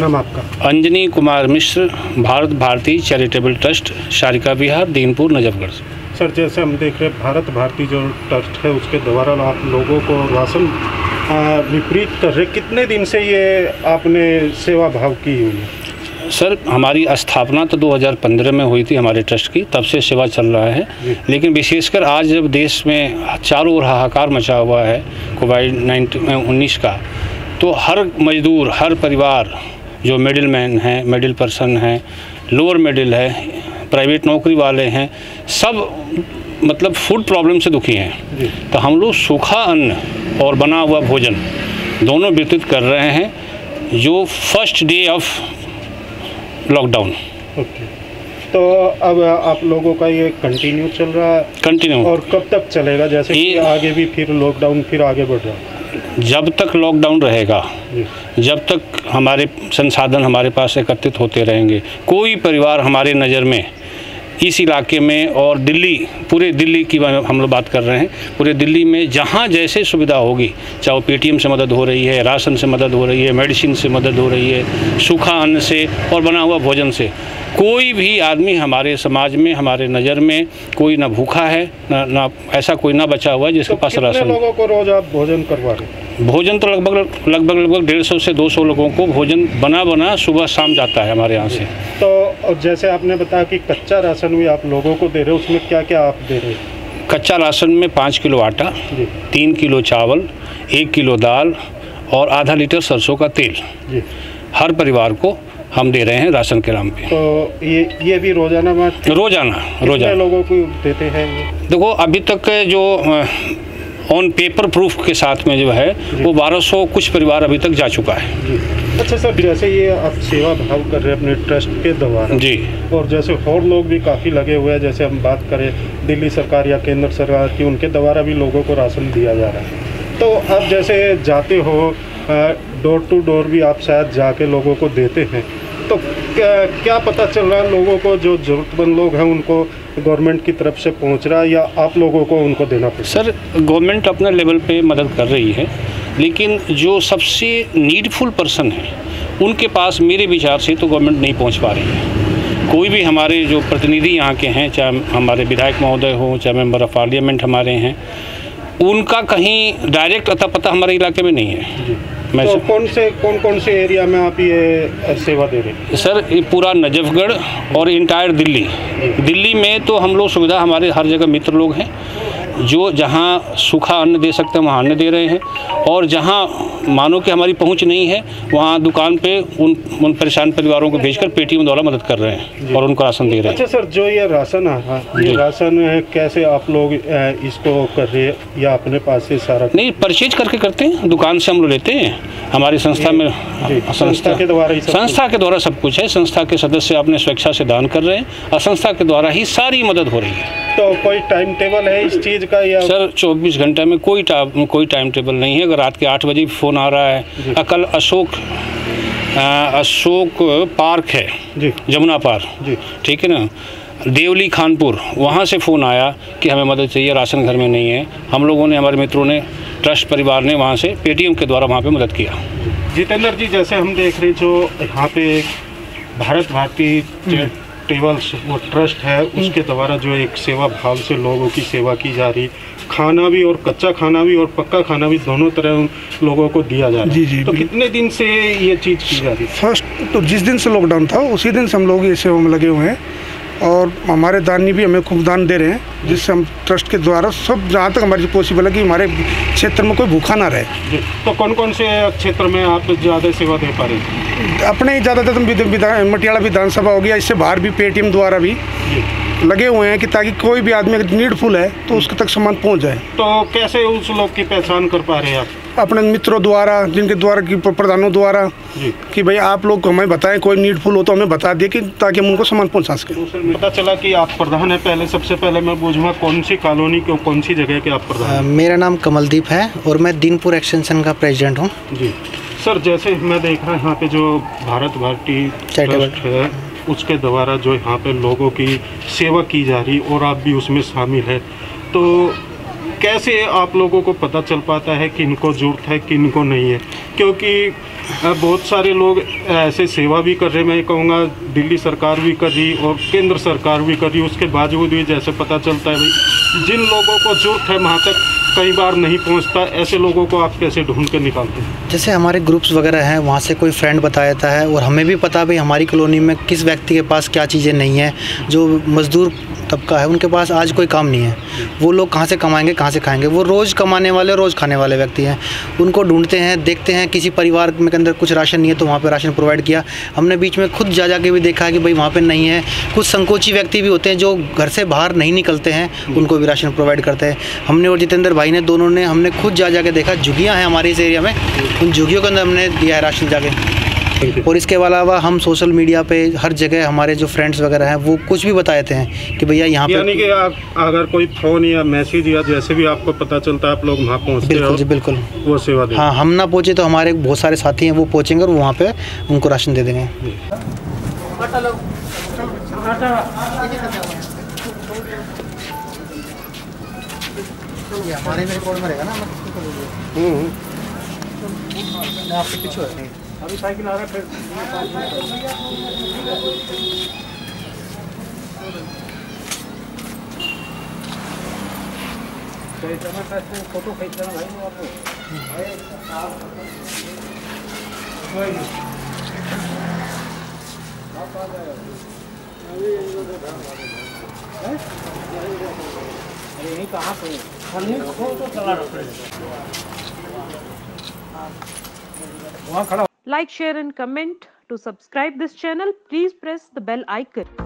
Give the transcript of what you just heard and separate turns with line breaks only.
नाम आपका
Anjani Kumar Mishra Bharat Bharati charitable trust Sharika Vihar Dinpur Najafgarh
sir जैसे हम देख रहे भारत भारती जो ट्रस्ट है उसके द्वारा आप लोगों को राशन विपरीत कर रहे कितने दिन से ये आपने सेवा भाव की हुई है
सर हमारी स्थापना तो 2015 में हुई थी हमारे ट्रस्ट की तब से सेवा चल रहा है लेकिन विशेषकर आज जब देश में चारों ओर हाहाकार मचा हुआ है कोविड नाइन्टीन उन्नीस का तो हर मज़दूर हर परिवार जो मिडिल मैन हैं मिडिल पर्सन हैं लोअर मिडिल है प्राइवेट नौकरी वाले हैं सब मतलब फूड प्रॉब्लम से दुखी हैं तो हम लोग सूखा अन्न और बना हुआ भोजन दोनों व्यतीत कर रहे हैं जो फर्स्ट डे ऑफ लॉकडाउन
तो अब आप लोगों का ये कंटिन्यू चल रहा है
कंटिन्यू
और कब तक चलेगा जैसे कि आगे भी फिर लॉकडाउन फिर आगे बढ़ रहा है
जब तक लॉकडाउन रहेगा जब तक हमारे संसाधन हमारे पास एकत्रित होते रहेंगे कोई परिवार हमारे नज़र में इस इलाके में और दिल्ली पूरे दिल्ली की हम लोग बात कर रहे हैं पूरे दिल्ली में जहाँ जैसे सुविधा होगी चाहे वो पेटीएम से मदद हो रही है राशन से मदद हो रही है मेडिसिन से मदद हो रही है सूखा अन्न से और बना हुआ भोजन से कोई भी आदमी हमारे समाज में हमारे नज़र में कोई ना भूखा है ना ना ऐसा कोई ना बचा हुआ है जिसके
तो
पास राशन
लोगों को रोज़ आप भोजन करवा रहे हैं
भोजन तो लगभग लगभग लगभग डेढ़ सौ से दो सौ लोगों को भोजन बना बना सुबह शाम जाता है हमारे यहाँ से
तो जैसे आपने बताया कि कच्चा राशन भी आप लोगों को दे रहे हो उसमें क्या क्या आप दे रहे हो
कच्चा राशन में पाँच किलो आटा तीन किलो चावल एक किलो दाल और आधा लीटर सरसों का तेल हर परिवार को हम दे रहे हैं राशन के नाम पे
तो ये ये भी रोजाना
रोजाना रोजाना
लोगों को देते हैं
देखो अभी तक जो ऑन पेपर प्रूफ के साथ में जो है वो 1200 कुछ परिवार अभी तक जा चुका है
अच्छा सर जैसे ये आप सेवा भाव कर रहे हैं अपने ट्रस्ट के द्वारा
जी
और जैसे और लोग भी काफ़ी लगे हुए हैं जैसे हम बात करें दिल्ली सरकार या केंद्र सरकार की उनके द्वारा भी लोगों को राशन दिया जा रहा है तो आप जैसे जाते हो डोर टू डोर भी आप शायद जाके लोगों को देते हैं तो क्या, क्या पता चल रहा है लोगों को जो ज़रूरतमंद लोग हैं उनको गवर्नमेंट की तरफ से पहुंच रहा है या आप लोगों को उनको देना पड़ेगा
सर गवर्नमेंट तो अपने लेवल पे मदद कर रही है लेकिन जो सबसे नीडफुल पर्सन है उनके पास मेरे विचार से तो गवर्नमेंट नहीं पहुँच पा रही है कोई भी हमारे जो प्रतिनिधि यहाँ के हैं चाहे हमारे विधायक महोदय हों चाहे मेम्बर ऑफ पार्लियामेंट हमारे हैं उनका कहीं डायरेक्ट अता पता हमारे इलाके में नहीं है
तो कौन से कौन कौन से एरिया में आप ये सेवा दे रहे हैं
सर ये पूरा नजफगढ़ और इंटायर दिल्ली दिल्ली में तो हम लोग सुविधा हमारे हर जगह मित्र लोग हैं जो जहाँ सूखा अन्न दे सकते हैं वहाँ अन्न दे रहे हैं और जहाँ मानो कि हमारी पहुँच नहीं है वहाँ दुकान पे उन उन परेशान परिवारों को भेजकर पेटीएम द्वारा मदद कर रहे हैं और उनको राशन दे रहे हैं
अच्छा सर जो ये राशन है
हाँ,
राशन है कैसे आप लोग इसको कर रहे हैं या अपने पास से सारा
नहीं परचेज करके करते हैं दुकान से हम लोग लेते हैं हमारी संस्था में
हाँ, संस्था के द्वारा
संस्था के द्वारा सब कुछ है संस्था के सदस्य अपने स्वेच्छा से दान कर रहे हैं और संस्था के द्वारा ही सारी मदद हो रही है
तो कोई टाइम टेबल है इस चीज़ का या
सर 24 घंटे में कोई कोई टाइम टेबल नहीं है अगर रात के आठ बजे फ़ोन आ रहा है कल अशोक अशोक पार्क है जमुना यमुना पार्क
जी
ठीक है ना देवली खानपुर वहाँ से फ़ोन आया कि हमें मदद चाहिए राशन घर में नहीं है हम लोगों ने हमारे मित्रों ने ट्रस्ट परिवार ने वहाँ से पेटीएम के द्वारा वहाँ पे मदद किया
जितेंद्र जी जैसे हम देख रहे जो यहाँ पे भारत भारती हम्म। ट्रस्ट वो ट्रस्ट है उसके द्वारा जो एक सेवा भाव से लोगों की सेवा की जा रही खाना भी और कच्चा खाना भी और पक्का खाना भी दोनों तरह लोगों को दिया जा रहा है
जी जी
तो कितने दिन से ये चीज़ की जा रही
फर्स्ट तो जिस दिन से लॉकडाउन था उसी दिन से हम लोग ये सेवा में लगे हुए हैं और हमारे दानी भी हमें खूब दान दे रहे हैं जिससे हम ट्रस्ट के द्वारा सब जहाँ तक हमारी पॉसिबल है कि हमारे क्षेत्र में कोई भूखा ना रहे
तो कौन कौन से क्षेत्र में आप ज़्यादा सेवा दे पा रहे हैं
अपने ही ज़्यादातर तो मटियाला विधानसभा हो गया इससे बाहर भी पेटीएम द्वारा भी लगे हुए हैं कि ताकि कोई भी आदमी अगर नीडफुल है तो उसके तक सामान पहुंच जाए
तो कैसे उस लोग की पहचान कर पा रहे हैं आप
अपने मित्रों द्वारा जिनके द्वारा की प्रधानों द्वारा कि भाई आप लोग हमें बताएं कोई नीडफुल हो तो हमें बता दिए कि ताकि हम उनको सामान पहुंचा सकें
पता चला कि आप प्रधान है पहले सबसे पहले मैं पूछूँगा कौन सी कॉलोनी के कौन सी जगह के आप प्रधान
मेरा नाम कमलदीप है और मैं दिनपुर एक्सटेंशन का प्रेजिडेंट हूँ
जी सर जैसे मैं देख रहा हूँ यहाँ पे जो भारत भारती है उसके द्वारा जो यहाँ पे लोगों की सेवा की जा रही और आप भी उसमें शामिल है तो कैसे आप लोगों को पता चल पाता है कि इनको जरूरत है कि इनको नहीं है क्योंकि बहुत सारे लोग ऐसे सेवा भी कर रहे मैं कहूँगा दिल्ली सरकार भी कर रही और केंद्र सरकार भी कर रही उसके बावजूद भी जैसे पता चलता है भाई जिन लोगों को जरूरत है वहाँ तक कई बार नहीं पहुंचता ऐसे लोगों को आप कैसे ढूंढ कर निकालते हैं
जैसे हमारे ग्रुप्स वगैरह हैं वहाँ से कोई फ्रेंड बताया जाता है और हमें भी पता भाई हमारी कॉलोनी में किस व्यक्ति के पास क्या चीज़ें नहीं हैं जो मज़दूर तबका है उनके पास आज कोई काम नहीं है वो लोग कहाँ से कमाएंगे कहाँ से खाएंगे वो रोज़ कमाने वाले रोज़ खाने वाले व्यक्ति हैं उनको ढूंढते हैं देखते हैं किसी परिवार में के अंदर कुछ राशन नहीं है तो वहाँ पर राशन प्रोवाइड किया हमने बीच में खुद जा जा के भी देखा है कि भाई वहाँ पर नहीं है कुछ संकोची व्यक्ति भी होते हैं जो घर से बाहर नहीं निकलते हैं उनको भी राशन प्रोवाइड करते हैं हमने और जितेंद्र भाई भाई ने दोनों ने हमने खुद जा जाके देखा झुगियाँ हैं हमारे इस एरिया में उन झुगियों के अंदर हमने दिया है राशन जाके और इसके अलावा हम सोशल मीडिया पे हर जगह हमारे जो फ्रेंड्स वगैरह हैं वो कुछ भी बताए थे हैं कि भैया यहाँ पे यानी
कि आप अगर कोई फ़ोन या मैसेज या जैसे भी आपको पता चलता है आप लोग वहाँ पहुँचते
बिल्कुल जी बिल्कुल
वो सेवा
हाँ हम ना पहुँचे तो हमारे बहुत सारे साथी हैं वो पहुँचेंगे और वहाँ पे उनको राशन दे देंगे ये हमारे में रिकॉर्ड में रहेगा ना
हम्म, हम्म।
आपके पीछे है
अभी साइकिल आ रहा है फिर फोटो भाई आपको यहीं कहाँ पे
Like, share and comment. To subscribe this channel, please press the bell icon.